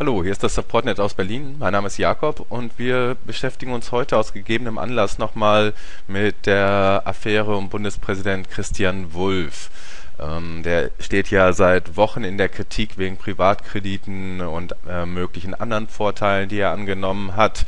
Hallo, hier ist das Supportnet aus Berlin. Mein Name ist Jakob und wir beschäftigen uns heute aus gegebenem Anlass nochmal mit der Affäre um Bundespräsident Christian Wulff. Ähm, der steht ja seit Wochen in der Kritik wegen Privatkrediten und äh, möglichen anderen Vorteilen, die er angenommen hat.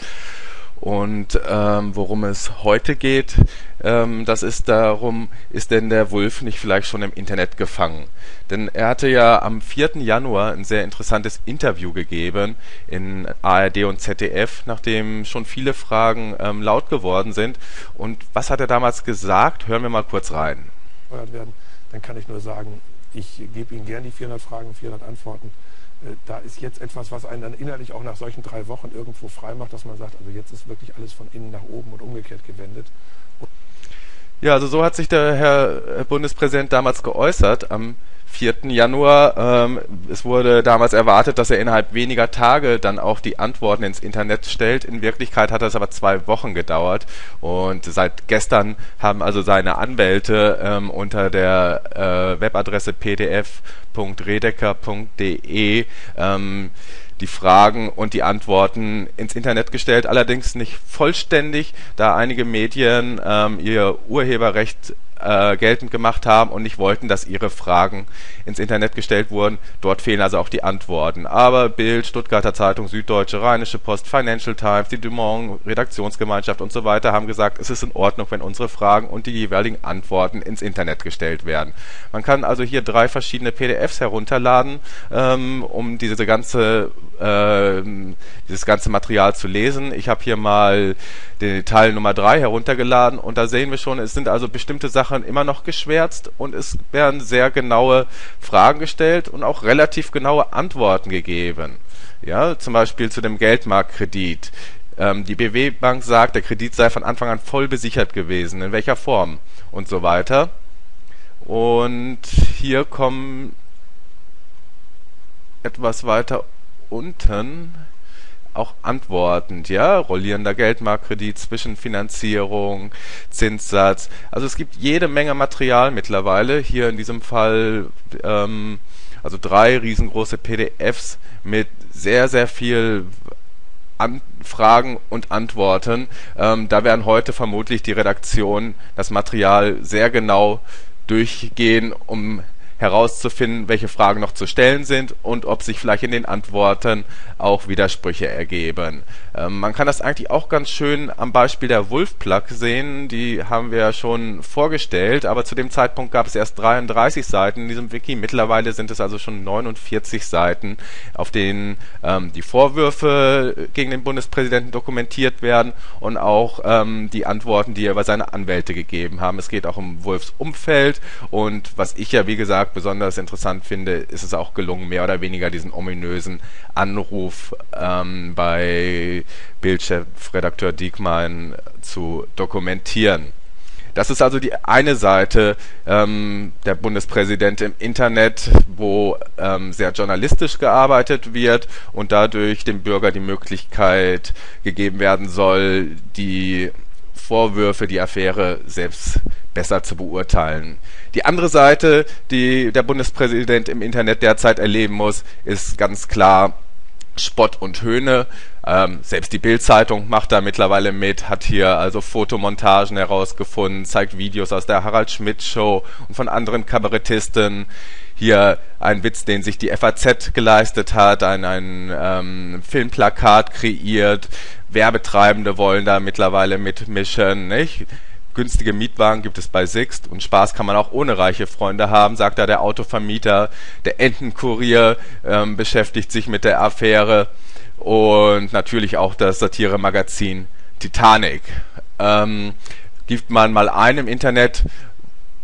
Und ähm, worum es heute geht, ähm, das ist darum, ist denn der Wolf nicht vielleicht schon im Internet gefangen? Denn er hatte ja am 4. Januar ein sehr interessantes Interview gegeben in ARD und ZDF, nachdem schon viele Fragen ähm, laut geworden sind. Und was hat er damals gesagt? Hören wir mal kurz rein. Werden, dann kann ich nur sagen, ich gebe Ihnen gerne die 400 Fragen, 400 Antworten. Äh, da ist jetzt etwas, was einen dann innerlich auch nach solchen drei Wochen irgendwo frei macht, dass man sagt, also jetzt ist wirklich alles von innen nach oben und umgekehrt gewendet. Ja, also so hat sich der Herr Bundespräsident damals geäußert am 4. Januar. Ähm, es wurde damals erwartet, dass er innerhalb weniger Tage dann auch die Antworten ins Internet stellt. In Wirklichkeit hat das aber zwei Wochen gedauert und seit gestern haben also seine Anwälte ähm, unter der äh, Webadresse pdf.redecker.de ähm, die Fragen und die Antworten ins Internet gestellt, allerdings nicht vollständig, da einige Medien ähm, ihr Urheberrecht äh, geltend gemacht haben und nicht wollten, dass ihre Fragen ins Internet gestellt wurden. Dort fehlen also auch die Antworten. Aber Bild, Stuttgarter Zeitung, Süddeutsche, Rheinische Post, Financial Times, die Dumont Redaktionsgemeinschaft und so weiter haben gesagt, es ist in Ordnung, wenn unsere Fragen und die jeweiligen Antworten ins Internet gestellt werden. Man kann also hier drei verschiedene PDFs herunterladen, ähm, um diese ganze äh, dieses ganze Material zu lesen. Ich habe hier mal den Teil Nummer 3 heruntergeladen und da sehen wir schon, es sind also bestimmte Sachen immer noch geschwärzt und es werden sehr genaue Fragen gestellt und auch relativ genaue Antworten gegeben. Ja, zum Beispiel zu dem Geldmarktkredit. Ähm, die BW Bank sagt, der Kredit sei von Anfang an voll besichert gewesen. In welcher Form? Und so weiter. Und hier kommen etwas weiter unten auch antwortend, ja, rollierender Geldmarktkredit, Zwischenfinanzierung, Zinssatz. Also es gibt jede Menge Material mittlerweile. Hier in diesem Fall ähm, also drei riesengroße PDFs mit sehr, sehr viel Fragen und Antworten. Ähm, da werden heute vermutlich die Redaktionen das Material sehr genau durchgehen, um herauszufinden, welche Fragen noch zu stellen sind und ob sich vielleicht in den Antworten auch Widersprüche ergeben. Ähm, man kann das eigentlich auch ganz schön am Beispiel der Wolf-Plug sehen. Die haben wir ja schon vorgestellt, aber zu dem Zeitpunkt gab es erst 33 Seiten in diesem Wiki. Mittlerweile sind es also schon 49 Seiten, auf denen ähm, die Vorwürfe gegen den Bundespräsidenten dokumentiert werden und auch ähm, die Antworten, die er über seine Anwälte gegeben haben. Es geht auch um Wolfs Umfeld und was ich ja wie gesagt besonders interessant finde, ist es auch gelungen, mehr oder weniger diesen ominösen Anruf ähm, bei Bildchefredakteur Diekmann zu dokumentieren. Das ist also die eine Seite ähm, der Bundespräsident im Internet, wo ähm, sehr journalistisch gearbeitet wird und dadurch dem Bürger die Möglichkeit gegeben werden soll, die Vorwürfe, die Affäre selbst besser zu beurteilen. Die andere Seite, die der Bundespräsident im Internet derzeit erleben muss, ist ganz klar Spott und Höhne. Ähm, selbst die Bild-Zeitung macht da mittlerweile mit, hat hier also Fotomontagen herausgefunden, zeigt Videos aus der Harald Schmidt Show und von anderen Kabarettisten. Hier ein Witz, den sich die FAZ geleistet hat, ein, ein ähm, Filmplakat kreiert. Werbetreibende wollen da mittlerweile mitmischen, nicht? günstige Mietwagen gibt es bei Sixt und Spaß kann man auch ohne reiche Freunde haben, sagt da der Autovermieter. Der Entenkurier ähm, beschäftigt sich mit der Affäre und natürlich auch das Satiremagazin Titanic. Ähm, gibt man mal ein im Internet,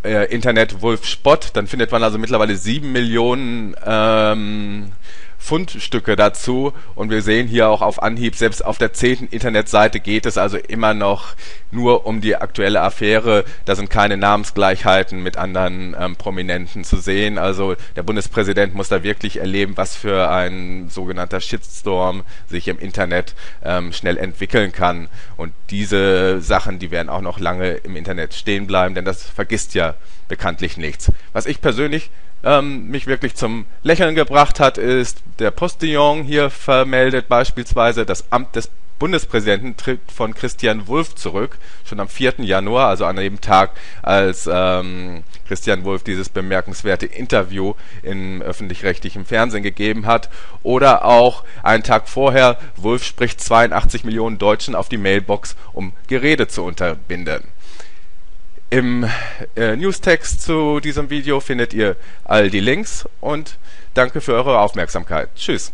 äh, Internet Wolf Spott, dann findet man also mittlerweile sieben Millionen ähm, Fundstücke dazu und wir sehen hier auch auf Anhieb, selbst auf der zehnten Internetseite geht es also immer noch nur um die aktuelle Affäre. Da sind keine Namensgleichheiten mit anderen ähm, Prominenten zu sehen. Also der Bundespräsident muss da wirklich erleben, was für ein sogenannter Shitstorm sich im Internet ähm, schnell entwickeln kann. Und diese Sachen, die werden auch noch lange im Internet stehen bleiben, denn das vergisst ja bekanntlich nichts. Was ich persönlich ähm, mich wirklich zum Lächeln gebracht hat, ist der Postillon hier vermeldet beispielsweise, das Amt des Bundespräsidenten tritt von Christian Wulff zurück, schon am 4. Januar, also an dem Tag, als ähm, Christian Wulff dieses bemerkenswerte Interview im öffentlich-rechtlichen Fernsehen gegeben hat. Oder auch einen Tag vorher, Wulff spricht 82 Millionen Deutschen auf die Mailbox, um Gerede zu unterbinden. Im äh, Newstext zu diesem Video findet ihr all die Links und danke für eure Aufmerksamkeit. Tschüss.